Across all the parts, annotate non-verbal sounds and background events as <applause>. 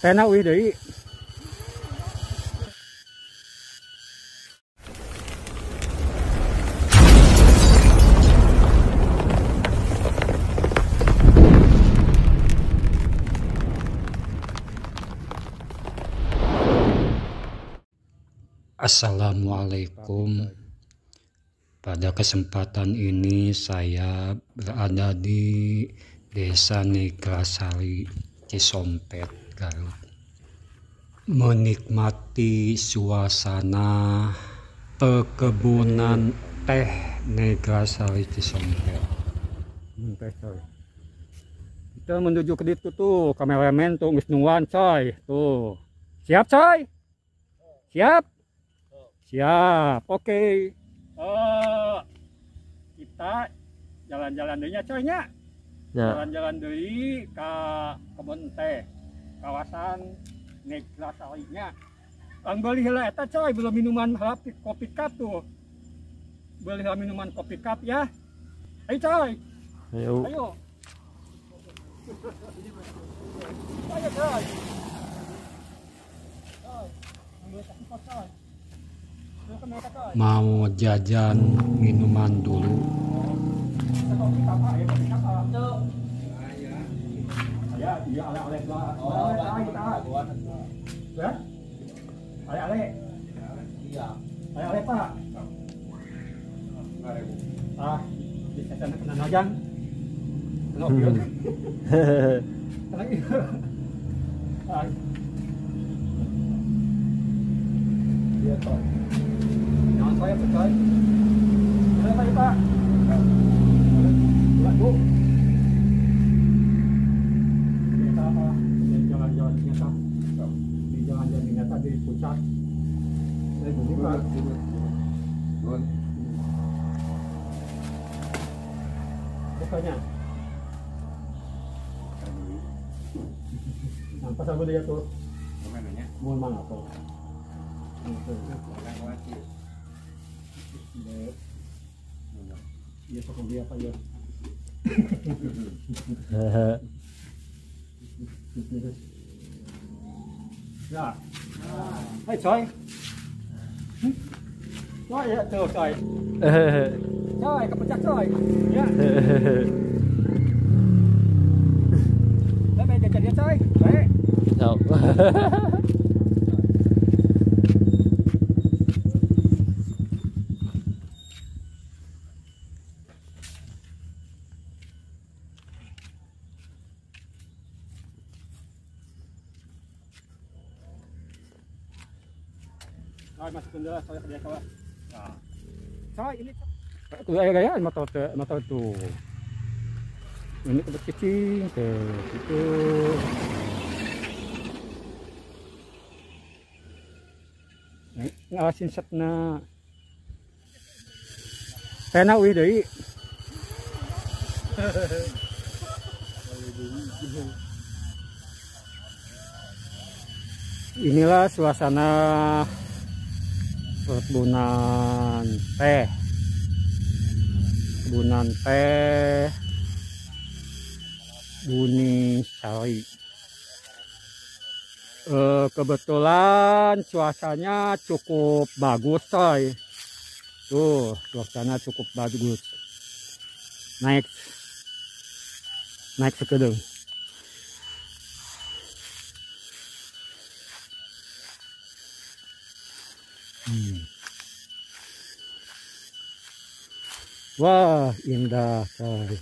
Uih deui. Assalamualaikum. Pada kesempatan ini saya berada di Desa Negrasari, Cisompet, Garut. Menikmati suasana perkebunan teh Negrasari Cisompet. Hmm. Kita menuju ke situ tuh, kameramen tuh geus nuan coy. Tuh. Siap coy? Siap? Siap. Oke. Eh, kita jalan-jalan deui coy nya. Ya. Jalan-jalan deui ke kebun teh kawasan Negrasari nya. Kang beli heula eta coy, belum minuman heula pi- kopi cup tuh. Beli heula minuman kopi cup ya. Ayo coy, Ayo. ayo. Ayo coy. Mau jajan minuman dulu Kita kopi cup, ya iya ale-ale lah. Oh, Ale-ale, kita. Ya? Ale-ale. Iya. Ale-ale, Pak. Ah, di sana kena gitu. <laughs> Ah. Iya, saya percaya. Boleh, Pak, Pak. Buat, Bu. Ternyata apa? Di ternyata. Di jalan-jalan ternyata di puncak. Saya beli, Pak. Bukanya. Nah, pas aku lihat tuh, mau mana tuh? Iya, sok dia apa ya? Ya. Hai coy. Hmm? Coy ya tuh coy. Coy, kepencak coy. Ya. Baik, jajan dia coy. Baik. Sao? Coy, coy. Nah. Coy, ini tuh gaya motor motor tuh. Ini ke kecil ke situ. Ngawasin setna. Pena uih deui. Inilah suasana perkebunan teh. Kebunan teh. Buni Sari Eh, kebetulan cuacanya cukup bagus coy. Tuh suasana cukup bagus. Naik. Naik sekedeng Wah, indah sekali.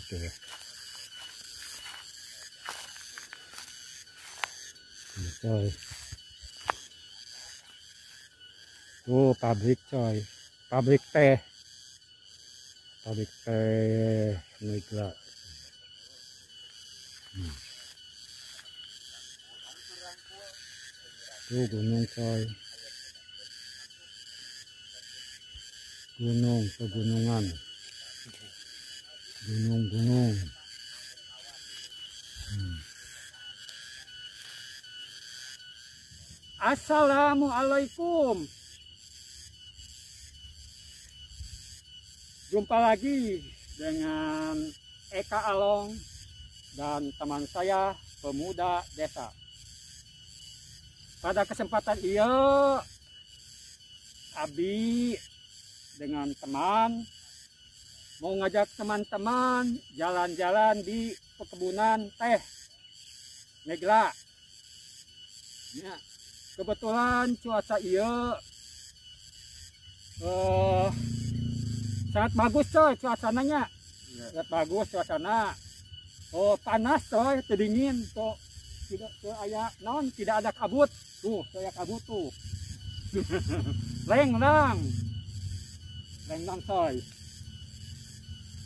Ini, coy. Tuh, pabrik coy. Pabrik teh. Pabrik teh Negra. Hmm. Tuh, gunung coy. gunung pegunungan gunung-gunung. Hmm. Assalamualaikum. Jumpa lagi dengan Eka Along dan teman saya pemuda desa. Pada kesempatan iya Abi dengan teman mau ngajak teman-teman jalan-jalan di perkebunan teh Negla. Ya, kebetulan cuaca iya eh sangat bagus coy cuacananya. Sangat bagus cuacana. Oh panas coy, terdingin tuh tidak tuh aya non tidak ada kabut tuh saya kabut tuh <laughs> lengang lengang coy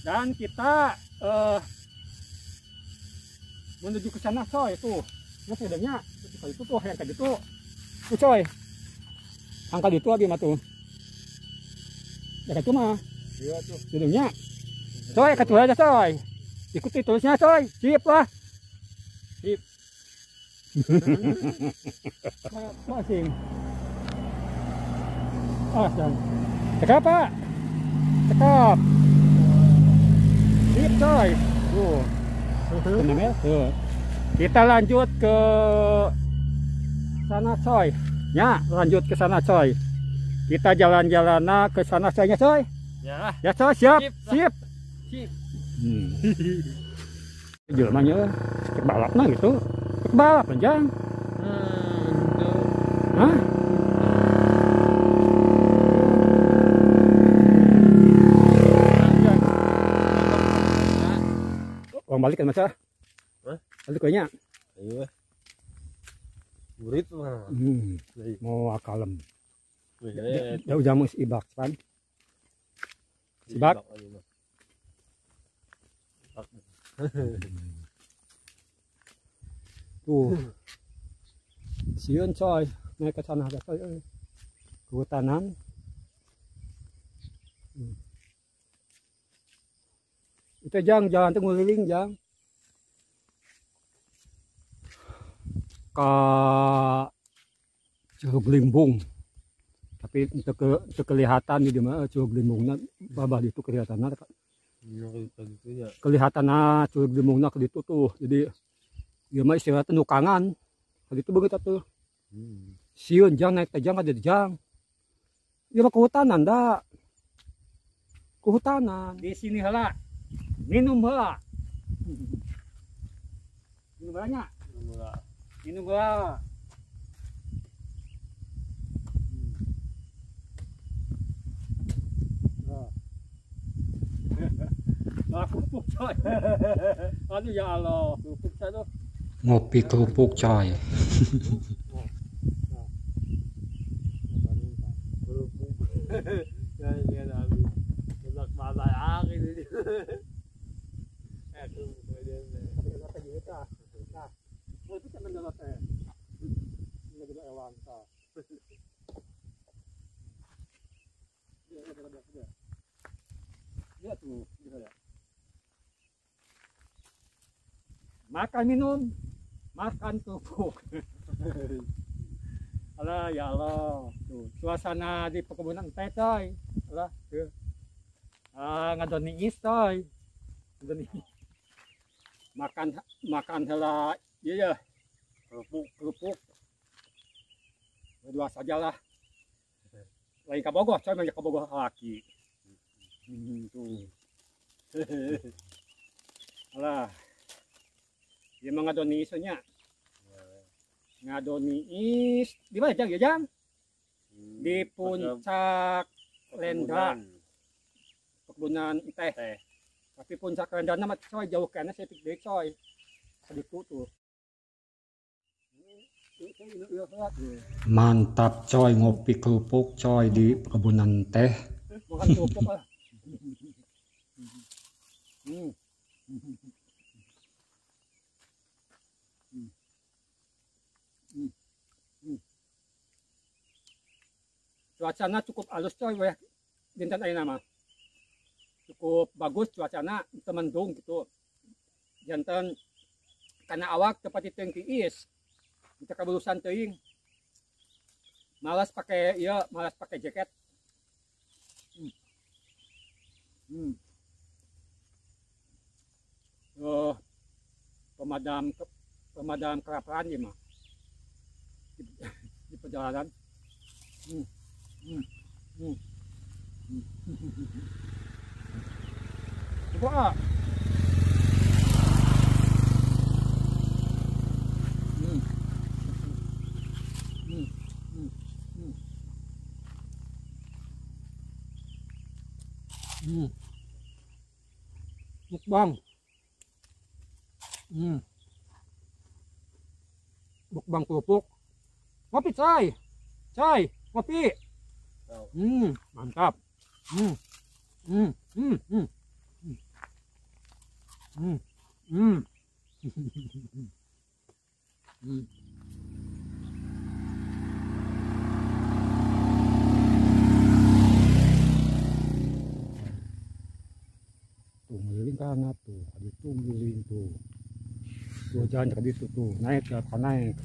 dan kita eh menuju ke sana coy tuh ya sudahnya itu tuh yang tadi tuh tuh coy angka itu abi mah tuh ya itu mah Iya tuh. sudahnya coy ketua aja coy ikuti tulisnya coy sip lah sip masing oh dan cekap pak cekap sip coy tuh Tenang ya. Tuh. Kita lanjut ke sana coy. Ya, lanjut ke sana coy. Kita jalan-jalan ke sana coy ya coy. Ya. Ya coy, siap. Sip. Siap. Sip. Hmm. Jelmanya balap nah gitu. Balap panjang. Hmm. Hah? Balik kan masa? Hah? Balik kuenya. Ayo. Murid mana? Hmm. Ayo. Mau akalem. Wih, Jauh jamu si ibak kan. Sibak. <laughs> Tuh. Siun coy, naik ke sana. Ke hutanan. Hmm. Itu jang, jangan tuh ngeliling jang. Ka Curug Limbung. Tapi untuk ke untuk kelihatan di mana Curug Limbungnya babah itu kelihatannya kelihatan nah Curug Limbungnya ke itu tuh. Jadi dia mah istilahnya nukangan. Kali itu begitu tuh. Siun jang naik tajang ada di jang. Dia mah kehutanan dah. Kehutanan. Di sini hala. Minum hala. Minum banyak. Minum hala. Ah, pupuk coy. Aduh ya Allah, pupuk saya tuh. Ngopi kerupuk coy. <laughs> Oh, itu kan mendarat teh. Ini juga ewan ta. Dia ada ada ada. Lihat tuh. Makan minum, makan kerupuk. Alah ya Allah, tuh suasana di perkebunan teh coy. Alah. Ah, ngadon niis coy. Ngadon niis. Makan makan hela iya ya. Kerupuk, kerupuk. Berdua sajalah. Lain kabogoh, coy banyak kabogoh laki. Hmm, tuh. <laughs> Alah. Dia mga donisonya. Nga donis. Di mana jang ya jang? Di puncak Lendra, perkebunan teh. Tapi puncak Lendra nama coy jauh kena saya pikir coy. Sediku tuh. Mantap coy ngopi kerupuk coy di perkebunan teh. Hmm. Cuacana cukup halus coy weh. Dinten ayeuna mah. Cukup bagus cuacana temendung gitu. Jantan karena awak tepat itu yang tiis. Kita kebelusan teuing. Malas pakai iya, malas pakai jaket. Hmm. Hmm. Oh, pemadam ke- pemadam kelaparan ya mah. Di di, <laughs> di perjalanan. Hmm. Hmm. Hmm. Hmm. <laughs> Coba อืมลูกบ้อง อืมบุกบังตัวปุกว่าพี่ใช่ใช่ว่าพี่ อืมมันครับ อืมอืมอืมอืมอืมอืมอืม tuh jalan tadi tuh tuh. Naik ke apa naik.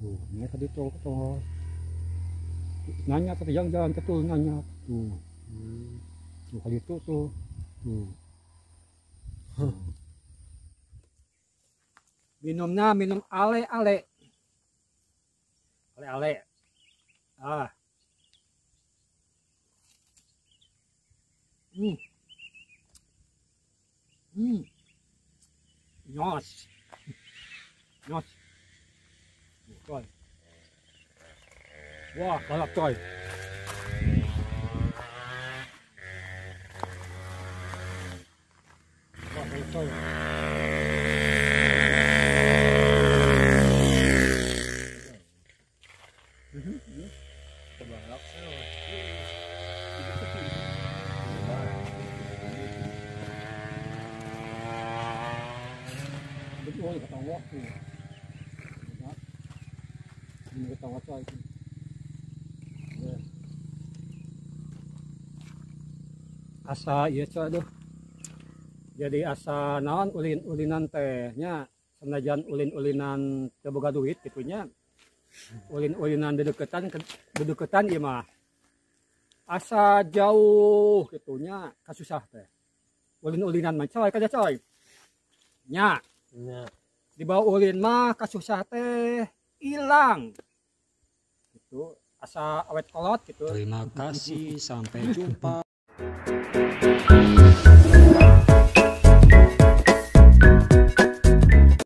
Tuh naik tadi tuh tuh nanya ke yang jalan ke tuh nanya. Tuh. Tuh kali itu tuh. Tuh. Minumnya minum ale ale. Ale ale. Ah. Hmm. Hmm. Nyos. Nyos. Coy. Wah, balap coy. Wah, balap coy. Ketawa. Asa iya coy aduh. Jadi asa naon ulin-ulinan teh nya senajan ulin-ulinan teu boga duit gitunya. Ulin-ulinan dedeketan dedeketan ieu mah. Asa jauh gitunya kasusah teh. Ulin-ulinan mah coy kada coy. Nya Nya. di bawah ulin mah kasusah teh hilang gitu asa awet kolot gitu Terima kasih, sampai jumpa.